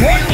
One